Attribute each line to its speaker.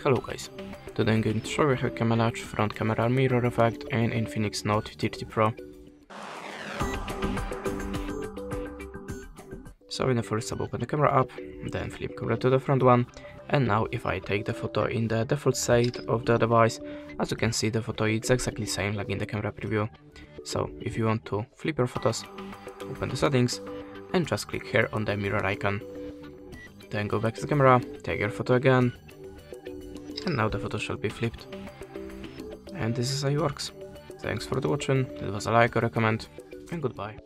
Speaker 1: Hello guys, today I'm going to show you how can manage front camera mirror effect in Infinix Note 30 Pro. So in the first step open the camera app, then flip camera to the front one, and now if I take the photo in the default state of the device, as you can see the photo is exactly same like in the camera preview. So if you want to flip your photos, open the settings, and just click here on the mirror icon. Then go back to the camera, take your photo again, and now the photo shall be flipped. And this is how it works. Thanks for the watching, it was a like or a comment, and goodbye.